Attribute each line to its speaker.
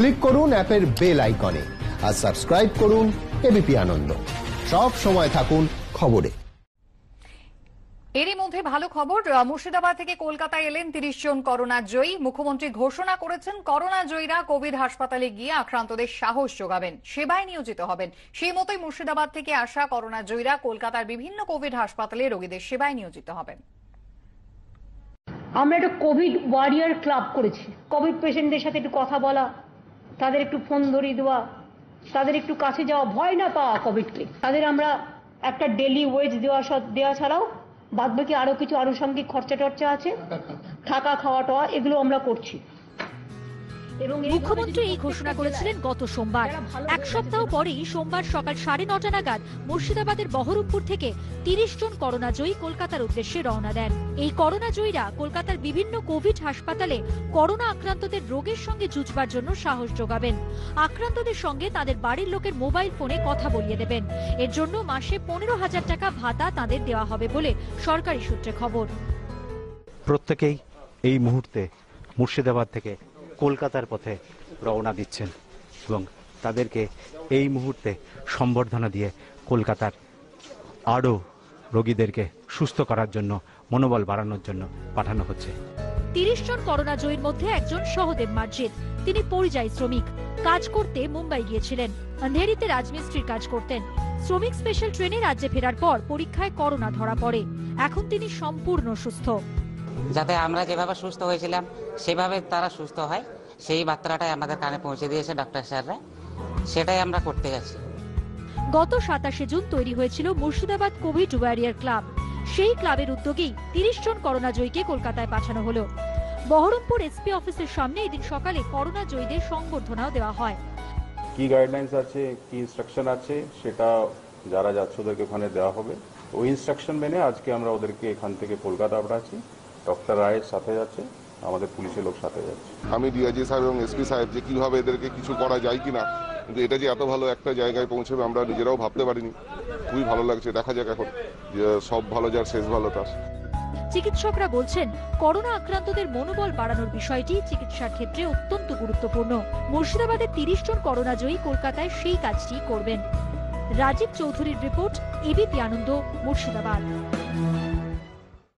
Speaker 1: Click করুন অ্যাপের bell আইকনে আর সাবস্ক্রাইব করুন এবিপি আনন্দ। সব সময় থাকুন খবরে।
Speaker 2: এরই মধ্যে ভালো খবর মুর্শিদাবাদ থেকে কলকাতায় এলেন তিরিশ জন করোনা জয়ী। মুখ্যমন্ত্রী ঘোষণা করেছেন করোনা জয়ীরা কোভিড হাসপাতালে গিয়ে আক্রান্তদের সাহস যোগাবেন সেবায় নিয়োজিত হবেন। সেই মতোই মুর্শিদাবাদ থেকে আসা করোনা জয়ীরা কলকাতার বিভিন্ন কোভিড হাসপাতালে রোগীদের সেবায় নিয়োজিত হবেন।
Speaker 3: আমরা একটা কোভিড ওয়ারিয়ার ক্লাব করেছি। কোভিড পেশেন্টদের সাথে একটু কথা বলা তাদের একটু ফোন ধরিয়ে দেওয়া, তাদের একটু কাছে যাওয়া ভয় না পাওয়া কোভিডকে তাদের আমরা একটা ডেলি ওয়েজ দেওয়া দেওয়া ছাড়াও বাদ বাকি আরও কিছু আনুষঙ্গিক খরচা টর্চা আছে, থাকা খাওয়া টাওয়া এগুলো আমরা করছি।
Speaker 4: মুখ্যমন্ত্রী এই ঘোষণা করেছিলেন গত সোমবার। এক সপ্তাহ পরেই সোমবার সকাল সাড়ে নটা নাগাদ মুর্শিদাবাদের বহরমপুর থেকে তিরিশ জন করোনা জয়ী কলকাতার উদ্দেশ্যে রওনা দেন। এই করোনা জয়ীরা কলকাতার বিভিন্ন কোভিড হাসপাতালে করোনা আক্রান্তদের রোগের সঙ্গে যুঝবার জন্য সাহস যোগাবেন। আক্রান্তদের সঙ্গে তাদের বাড়ির লোকের মোবাইল ফোনে কথা বলিয়ে দেবেন। এর জন্য মাসে পনেরো হাজার টাকা ভাতা তাদের দেওয়া হবে বলে সরকারি সূত্রে খবর।
Speaker 5: প্রত্যেকেই এই মুহূর্তে মুর্শিদাবাদ থেকে কলকাতার পথে রওনা দিচ্ছেন এবং তাদেরকে এই মুহূর্তে সম্বর্ধনা দিয়ে কলকাতার আরও রোগীদেরকে সুস্থ করার জন্য, মনোবল বাড়ানোর জন্য পাঠানো হচ্ছে।
Speaker 4: তিরিশ জন করোনা জয়ীর মধ্যে একজন সহদেব মার্জিদ তিনি পরিযায়ী শ্রমিক। কাজ করতে মুম্বাই গিয়েছিলেন। আন্ধেরিতে রাজমিস্ত্রির কাজ করতেন। শ্রমিক স্পেশাল ট্রেনে রাজ্যে ফেরার পর পরীক্ষায় করোনা ধরা পড়ে। এখন তিনি সম্পূর্ণ সুস্থ।
Speaker 6: যাতে আমরা যেভাবে সুস্থ হয়েছিলাম সেভাবে তারা সুস্থ হয়। সেই বার্তাটাই আমাদের কানে পৌঁছে দিয়েছে ডক্টর স্যাররা। সেটাই আমরা করতে গেছি
Speaker 4: গত সাতাশে জুন তৈরি হয়েছিল মুর্শিদাবাদ কোভিড ওয়ারিয়ার ক্লাব। সেই ক্লাবের উদ্যোগেই তিরিশ জন করোনা জয়ীকে কলকাতায় পাঠানো হলো। বহরমপুর এসপি অফিসের সামনে এদিন সকালে করোনা জয়ীদের সংবর্ধনাও দেওয়া হয়।
Speaker 7: কি গাইডলাইন্স আছে কি ইনস্ট্রাকশন আছে সেটা যারা যাচ্ছে ওদেরকে ওখানে দেওয়া হবে। ওই ইনস্ট্রাকশন মেনে আজকে আমরা ওদেরকে এখান থেকে কলকাতা পাঠাচ্ছি। ডক্টর রায়ের সাথে যাচ্ছে আমাদের পুলিশের লোক সাথে যাচ্ছে।
Speaker 8: আমি ডিআইজি সাহেব এবং এসপি সাহেব যে কীভাবে এদেরকে কিছু করা যায় কিনা কিন্তু এটা যে এত ভালো একটা জায়গায় পৌঁছবে আমরা নিজেরাও ভাবতে পারিনি। খুবই ভালো লাগছে দেখা যাক এখন যে সব ভালো যার শেষ ভালো তার।
Speaker 4: চিকিৎসকরা বলছেন করোনা আক্রান্তদের মনোবল বাড়ানোর বিষয়টি চিকিৎসার ক্ষেত্রে অত্যন্ত গুরুত্বপূর্ণ। মুর্শিদাবাদের তিরিশ জন করোনা জয়ী কলকাতায় সেই কাজটি করবেন। রাজীব চৌধুরীর রিপোর্ট এবিপি আনন্দ মুর্শিদাবাদ।